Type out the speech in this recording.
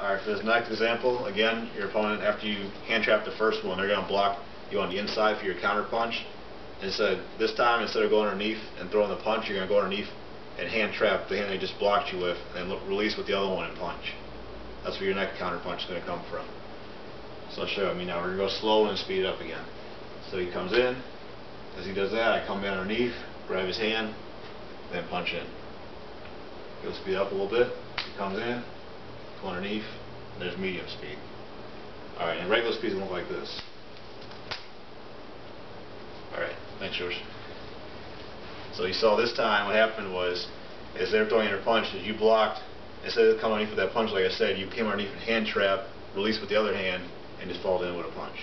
Alright, for this next example, again, your opponent, after you hand trap the first one, they're going to block you on the inside for your counter punch. Instead, this time, instead of going underneath and throwing the punch, you're going to go underneath and hand trap the hand they just blocked you with, and look, release with the other one and punch. That's where your next counter punch is going to come from. So I'll show you. Now we're going to go slow and speed it up again. So he comes in. As he does that, I come in underneath, grab his hand, then punch in. He'll speed up a little bit. He comes in, underneath, and there's medium speed. Alright, and regular speed is going to look like this. Alright, thanks George. So you saw this time what happened was, as they're throwing their punches, you blocked, instead of coming underneath with that punch like I said, you came underneath and hand trap, release with the other hand, and just followed in with a punch.